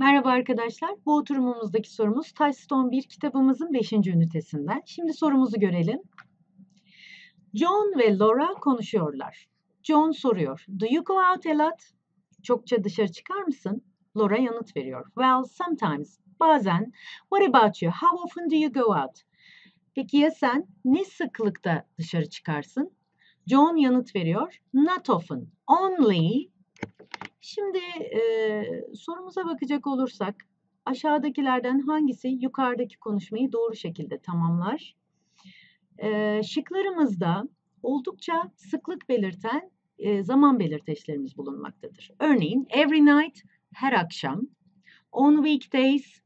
Merhaba arkadaşlar. Bu oturumumuzdaki sorumuz Touchstone 1 kitabımızın 5. ünitesinden. Şimdi sorumuzu görelim. John ve Laura konuşuyorlar. John soruyor. Do you go out a lot? Çokça dışarı çıkar mısın? Laura yanıt veriyor. Well, sometimes. Bazen. What about you? How often do you go out? Peki ya sen ne sıklıkta dışarı çıkarsın? John yanıt veriyor. Not often. Only Şimdi e, sorumuza bakacak olursak aşağıdakilerden hangisi yukarıdaki konuşmayı doğru şekilde tamamlar? E, şıklarımızda oldukça sıklık belirten e, zaman belirteçlerimiz bulunmaktadır. Örneğin every night her akşam, on weekdays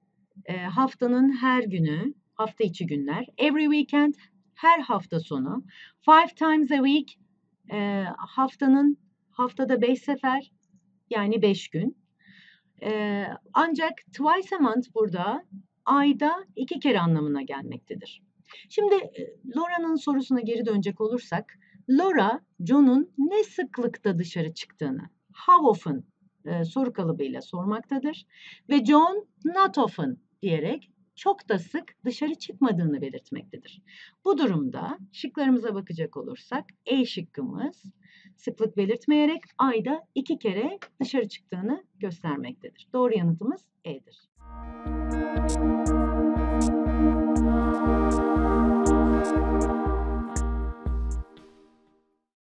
e, haftanın her günü, hafta içi günler, every weekend her hafta sonu, five times a week e, haftanın haftada beş sefer, yani 5 gün. Ee, ancak twice a month burada ayda iki kere anlamına gelmektedir. Şimdi Laura'nın sorusuna geri dönecek olursak, Laura, John'un ne sıklıkta dışarı çıktığını, how often e, soru kalıbıyla sormaktadır. Ve John, not often diyerek çok da sık dışarı çıkmadığını belirtmektedir. Bu durumda şıklarımıza bakacak olursak E şıkkımız sıklık belirtmeyerek ayda iki kere dışarı çıktığını göstermektedir. Doğru yanıtımız E'dir.